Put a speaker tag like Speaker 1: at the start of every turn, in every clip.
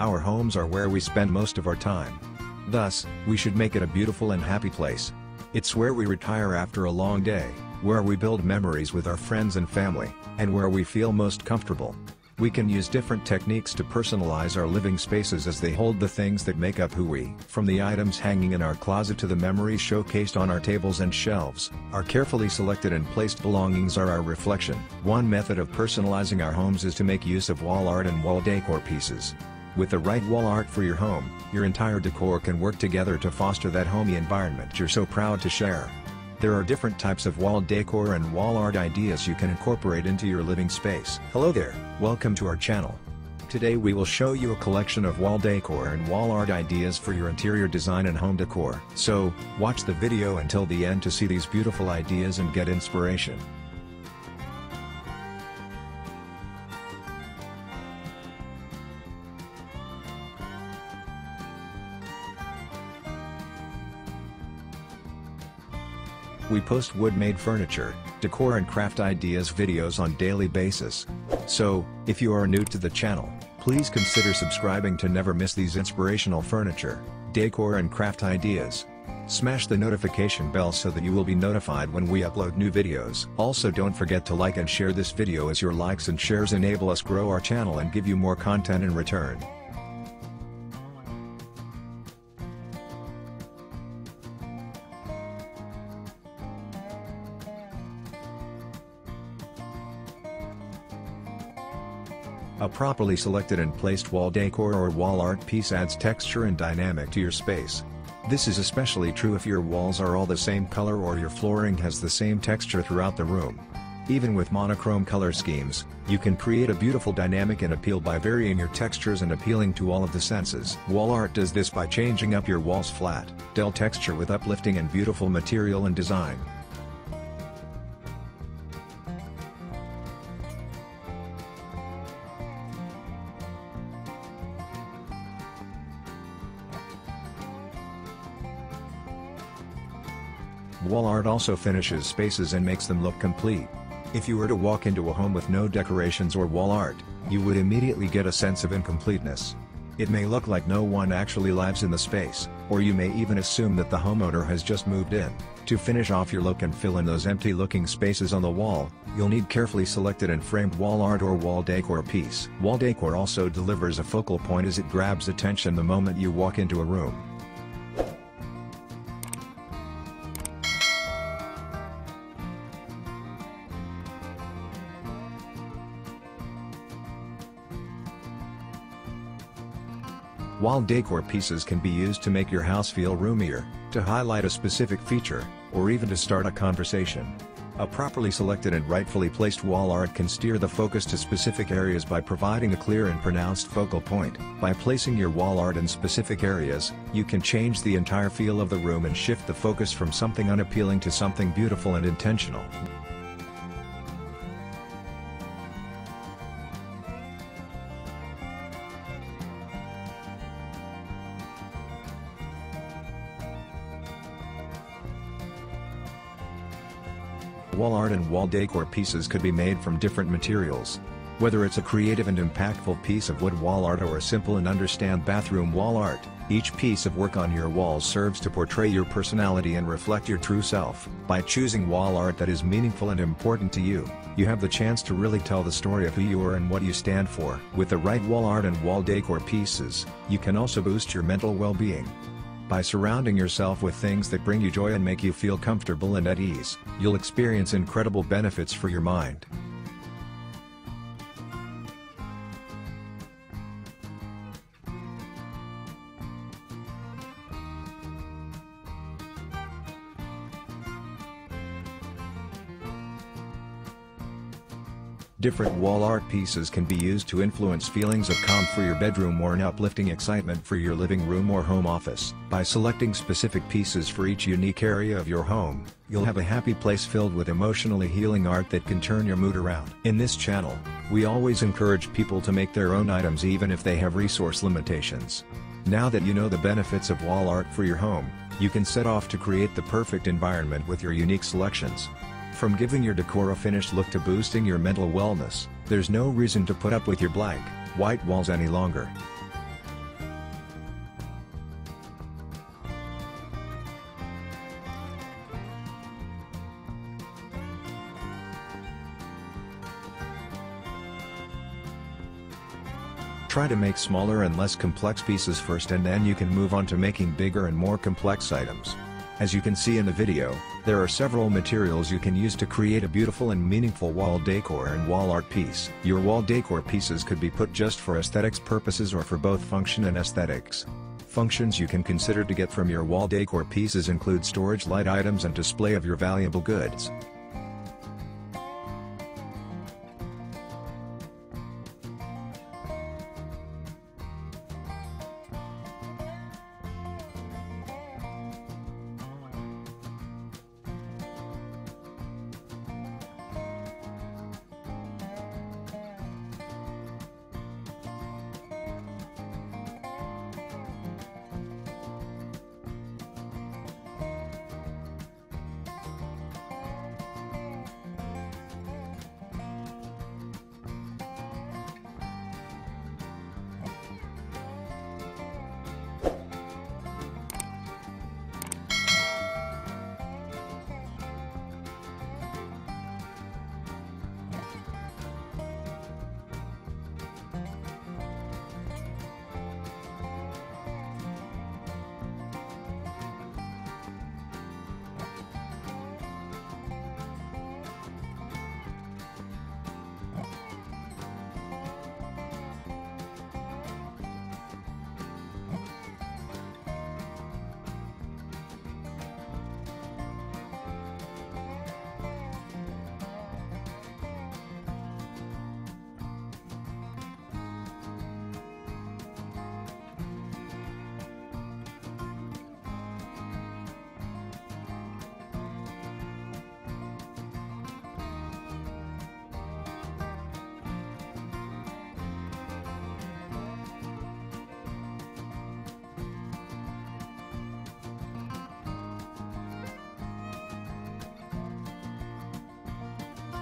Speaker 1: Our homes are where we spend most of our time. Thus, we should make it a beautiful and happy place. It's where we retire after a long day, where we build memories with our friends and family, and where we feel most comfortable. We can use different techniques to personalize our living spaces as they hold the things that make up who we. From the items hanging in our closet to the memories showcased on our tables and shelves, our carefully selected and placed belongings are our reflection. One method of personalizing our homes is to make use of wall art and wall decor pieces. With the right wall art for your home, your entire decor can work together to foster that homey environment you're so proud to share. There are different types of wall decor and wall art ideas you can incorporate into your living space. Hello there, welcome to our channel. Today we will show you a collection of wall decor and wall art ideas for your interior design and home decor. So, watch the video until the end to see these beautiful ideas and get inspiration. We post wood-made furniture, decor and craft ideas videos on daily basis. So, if you are new to the channel, please consider subscribing to never miss these inspirational furniture, decor and craft ideas. Smash the notification bell so that you will be notified when we upload new videos. Also don't forget to like and share this video as your likes and shares enable us grow our channel and give you more content in return. A properly selected and placed wall decor or wall art piece adds texture and dynamic to your space. This is especially true if your walls are all the same color or your flooring has the same texture throughout the room. Even with monochrome color schemes, you can create a beautiful dynamic and appeal by varying your textures and appealing to all of the senses. Wall art does this by changing up your walls flat, dull texture with uplifting and beautiful material and design. Wall art also finishes spaces and makes them look complete. If you were to walk into a home with no decorations or wall art, you would immediately get a sense of incompleteness. It may look like no one actually lives in the space, or you may even assume that the homeowner has just moved in. To finish off your look and fill in those empty looking spaces on the wall, you'll need carefully selected and framed wall art or wall decor piece. Wall decor also delivers a focal point as it grabs attention the moment you walk into a room. Wall decor pieces can be used to make your house feel roomier, to highlight a specific feature, or even to start a conversation. A properly selected and rightfully placed wall art can steer the focus to specific areas by providing a clear and pronounced focal point. By placing your wall art in specific areas, you can change the entire feel of the room and shift the focus from something unappealing to something beautiful and intentional. Wall art and wall decor pieces could be made from different materials. Whether it's a creative and impactful piece of wood wall art or a simple and understand bathroom wall art, each piece of work on your walls serves to portray your personality and reflect your true self. By choosing wall art that is meaningful and important to you, you have the chance to really tell the story of who you are and what you stand for. With the right wall art and wall decor pieces, you can also boost your mental well-being. By surrounding yourself with things that bring you joy and make you feel comfortable and at ease, you'll experience incredible benefits for your mind. Different wall art pieces can be used to influence feelings of calm for your bedroom or an uplifting excitement for your living room or home office. By selecting specific pieces for each unique area of your home, you'll have a happy place filled with emotionally healing art that can turn your mood around. In this channel, we always encourage people to make their own items even if they have resource limitations. Now that you know the benefits of wall art for your home, you can set off to create the perfect environment with your unique selections. From giving your decor a finished look to boosting your mental wellness, there's no reason to put up with your black, white walls any longer. Try to make smaller and less complex pieces first and then you can move on to making bigger and more complex items. As you can see in the video, there are several materials you can use to create a beautiful and meaningful wall decor and wall art piece. Your wall decor pieces could be put just for aesthetics purposes or for both function and aesthetics. Functions you can consider to get from your wall decor pieces include storage light items and display of your valuable goods.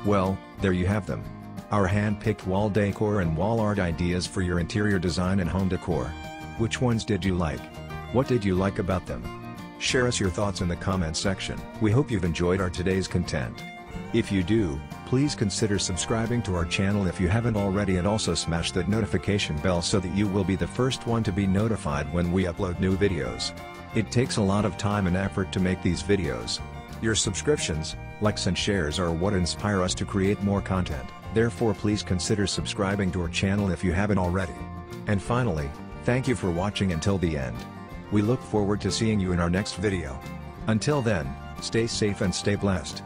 Speaker 1: Well, there you have them. Our hand-picked wall decor and wall art ideas for your interior design and home decor. Which ones did you like? What did you like about them? Share us your thoughts in the comments section. We hope you've enjoyed our today's content. If you do, please consider subscribing to our channel if you haven't already and also smash that notification bell so that you will be the first one to be notified when we upload new videos. It takes a lot of time and effort to make these videos. Your subscriptions, likes and shares are what inspire us to create more content, therefore please consider subscribing to our channel if you haven't already. And finally, thank you for watching until the end. We look forward to seeing you in our next video. Until then, stay safe and stay blessed.